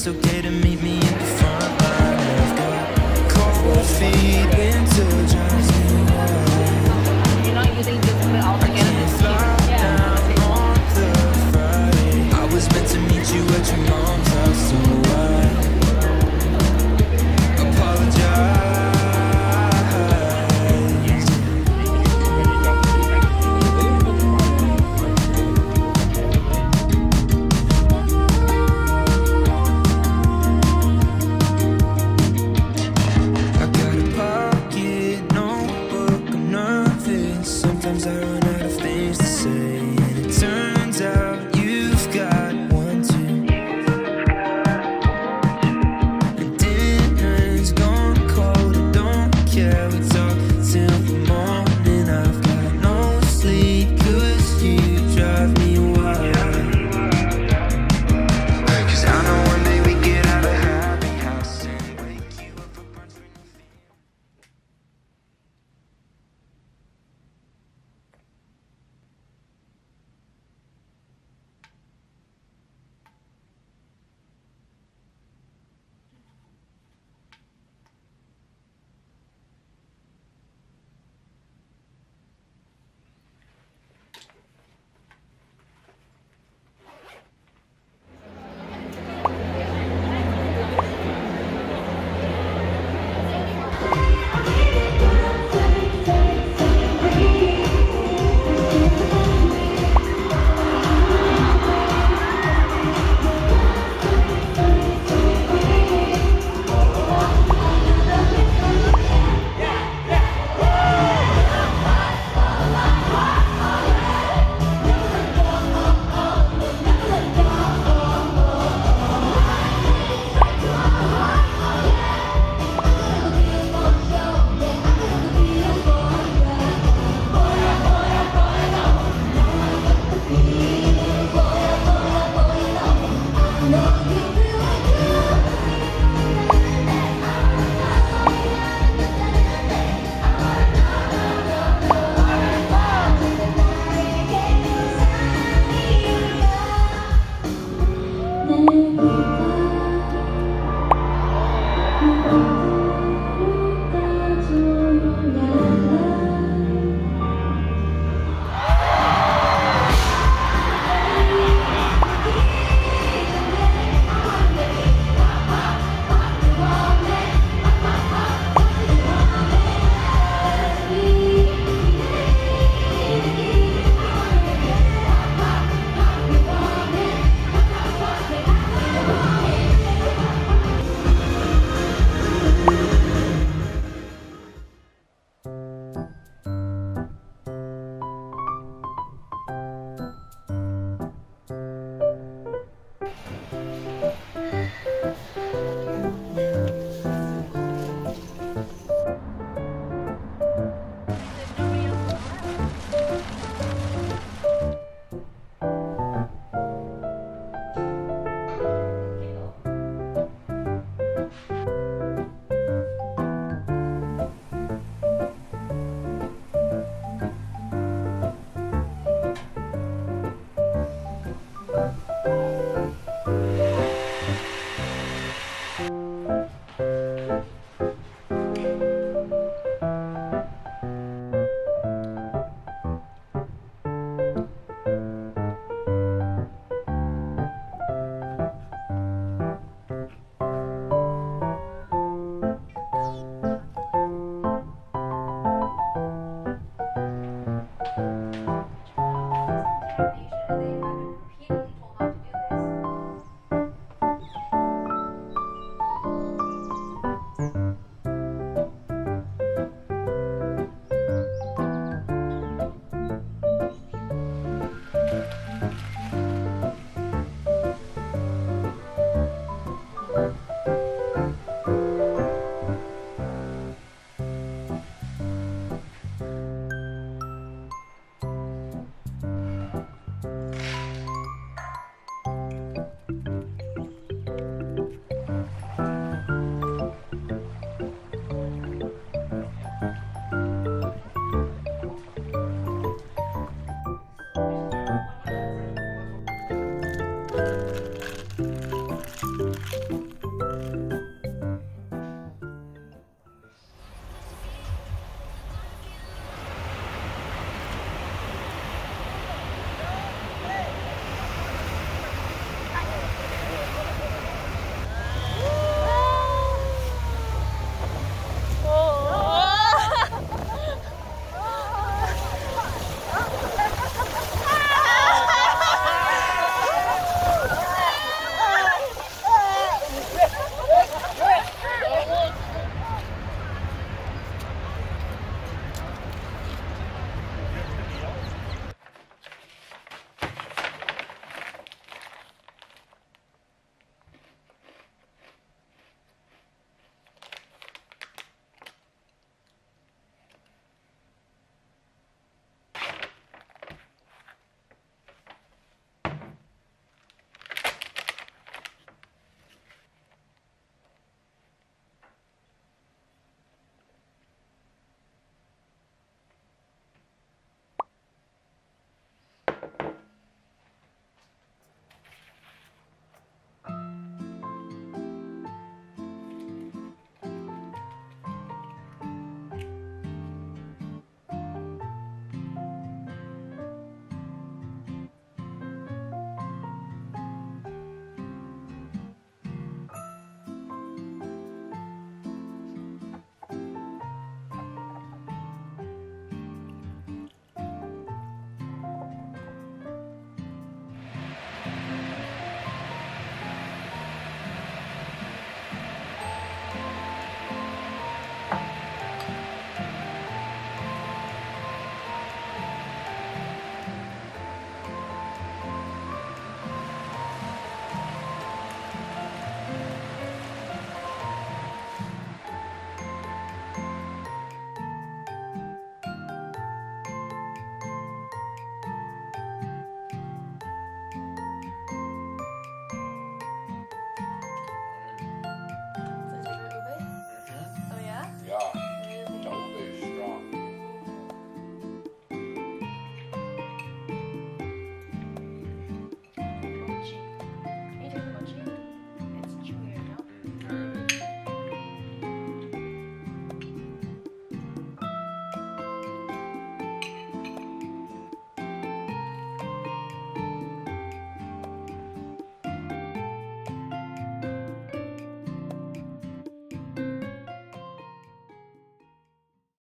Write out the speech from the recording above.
it's okay to meet me